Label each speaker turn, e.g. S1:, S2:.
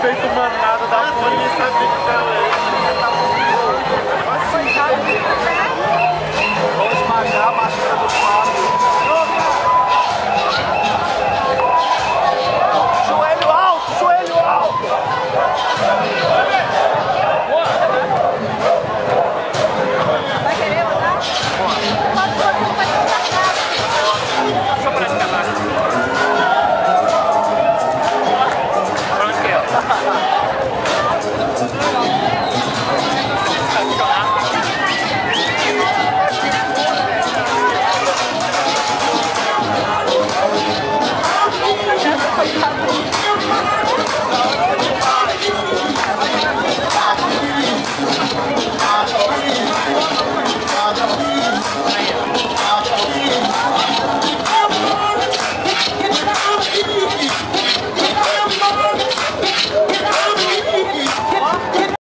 S1: Feito manada da polícia pagar